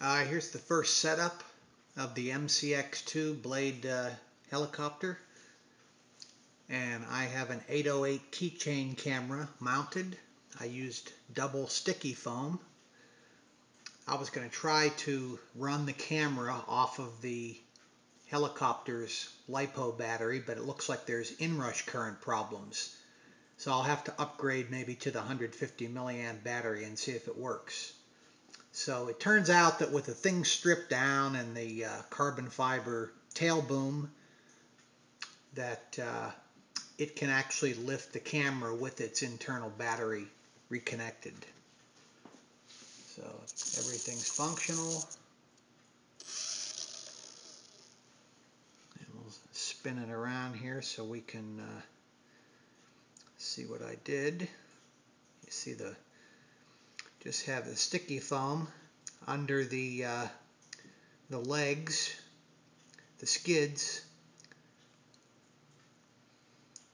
Uh, here's the first setup of the MCX-2 Blade uh, helicopter. And I have an 808 keychain camera mounted. I used double sticky foam. I was going to try to run the camera off of the helicopter's LiPo battery, but it looks like there's inrush current problems. So I'll have to upgrade maybe to the 150 milliamp battery and see if it works. So it turns out that with the thing stripped down and the uh, carbon fiber tail boom, that uh, it can actually lift the camera with its internal battery reconnected. So everything's functional. And we'll spin it around here so we can uh, see what I did. You see the just have the sticky foam under the uh, the legs, the skids,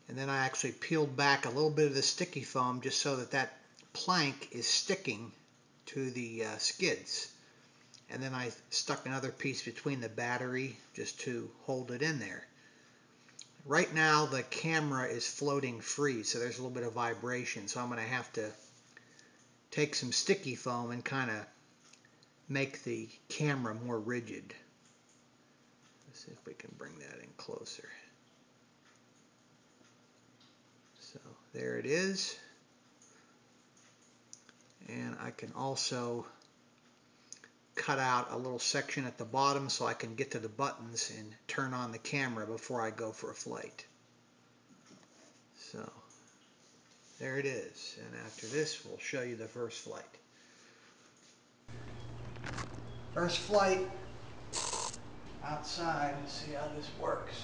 and then I actually peeled back a little bit of the sticky foam just so that that plank is sticking to the uh, skids. And then I stuck another piece between the battery just to hold it in there. Right now the camera is floating free, so there's a little bit of vibration, so I'm going to have to take some sticky foam and kind of make the camera more rigid. Let's see if we can bring that in closer. So there it is. And I can also cut out a little section at the bottom so I can get to the buttons and turn on the camera before I go for a flight. So there it is. And after this, we'll show you the first flight. First flight outside and see how this works.